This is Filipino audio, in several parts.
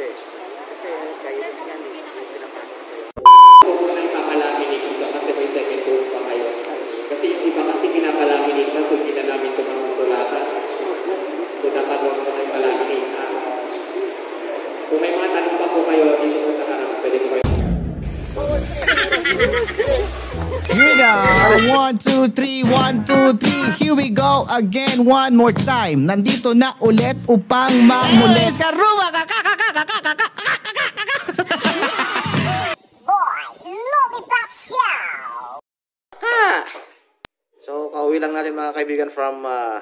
Kasi, Go. One, two, three, one, two, three. Here we go again one more time. Nandito na ulit upang mangulit. Karuma! So, kauwi lang natin mga kaibigan from uh,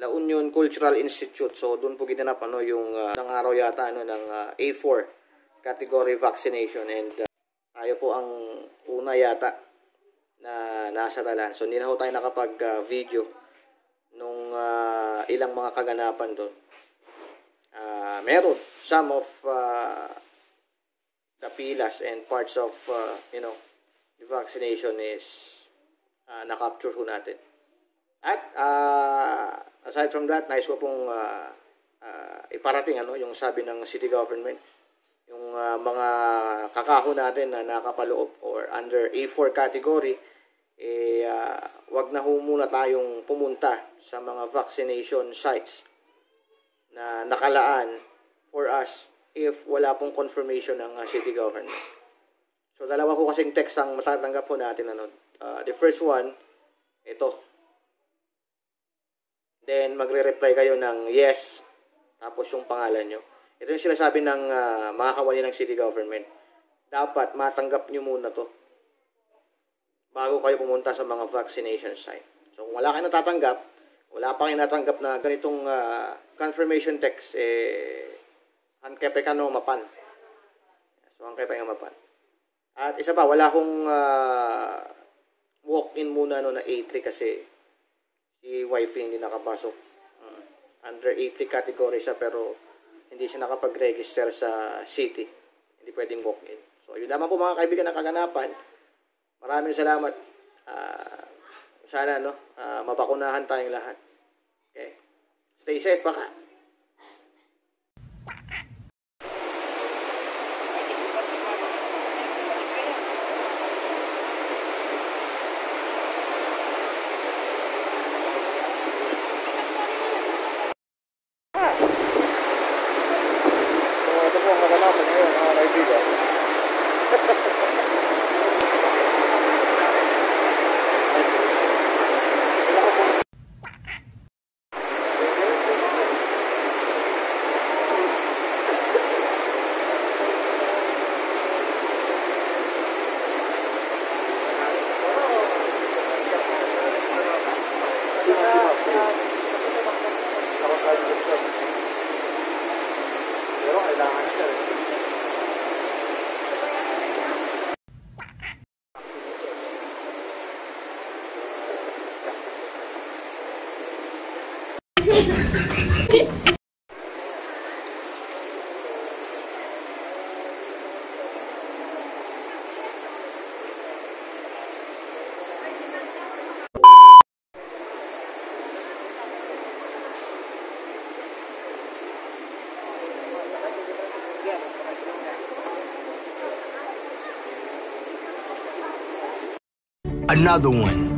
La Union Cultural Institute. So, doon po ginanap ano, yung uh, ng araw yata ano, ng uh, A4 category vaccination. And uh, tayo po ang una yata na nasa talan. So, hindi na ho tayo nakapag-video nung uh, ilang mga kaganapan doon. Uh, meron some of uh, the pilas and parts of, uh, you know, the vaccination is uh, na-capture ho natin. At uh, aside from that, nais ko pong uh, uh, iparating ano, yung sabi ng city government, yung uh, mga kakahon natin na nakapaloob or under A4 category, eh, uh, wag na ho muna tayong pumunta sa mga vaccination sites na nakalaan for us if wala pong confirmation ng uh, city government. So, dalawa ko kasing text ang matatanggap po natin. Ano. Uh, the first one, ito. Then, magre-reply kayo ng yes, tapos yung pangalan nyo. Ito yung sinasabi ng uh, mga kawali ng city government. Dapat matanggap nyo muna to bago kayo pumunta sa mga vaccination site. So, kung wala kayo natatanggap, wala pa kayo natanggap na ganitong uh, confirmation text, eh, hankepe ka no mapan. So, hankepe ka mapan. At isa pa, wala akong uh, walk-in muna no na A3 kasi si wifey hindi nakapasok. Uh, under A3 category siya pero hindi siya nakapag-register sa city. Hindi pwedeng walk-in. So, yun naman po mga kaibigan ng kaganapan. Maraming salamat. Uh, sana no, uh, mabakunahan tayong lahat. Okay. Stay safe baka. Another one.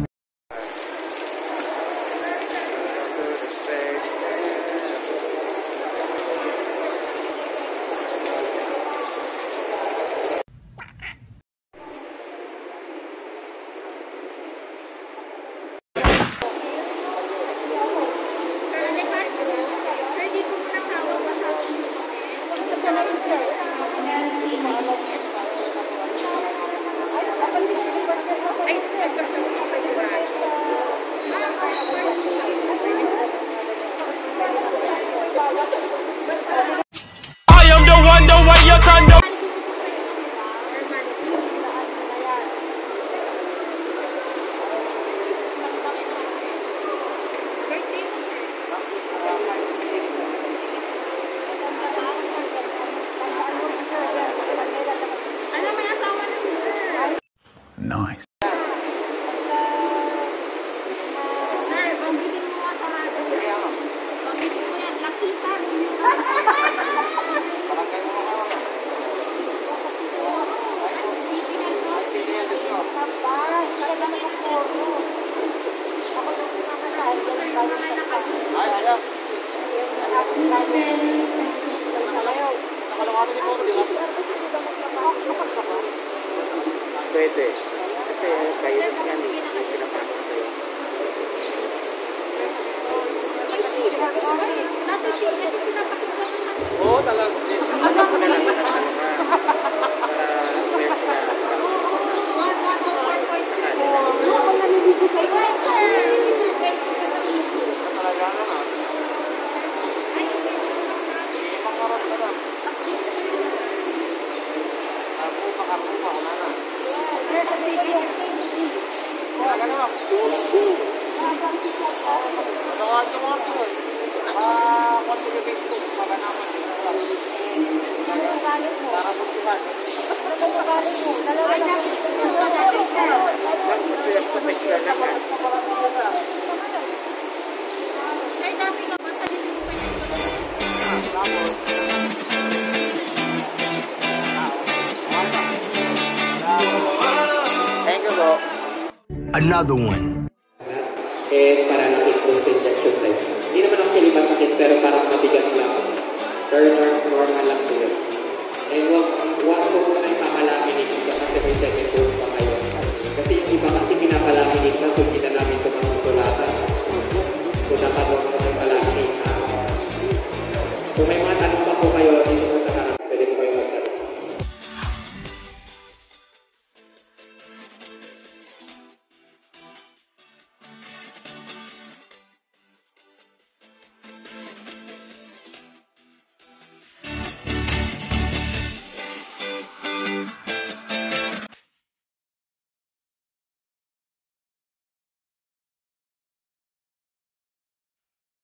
I am the one, the way your thunder. Pwede. Kasi kayo yan, pinapasok kayo. Oo, talaga. Dapat mo na lang ano ka. Para meron ka. Talaga na na. Pangarap ka na. Ako, pangarap mo, wala na. Talaga na. Natawagan yung mga to. Ah, konti yung Facebook. Maganaman din. Para buktihan. Another one. Eh, para nakikita sa injection site. Hindi naman siya masakit, pero parang mabigat lang. Pero nor- normal lang po. Eh, wag, wag ko yung papalaminig dito kasi may pa kayo. Kasi yung iba kasi pinapalaminig na, so hindi na namin ito mamutulatan. So, dapat wag mo yung palaminig. Kung may mga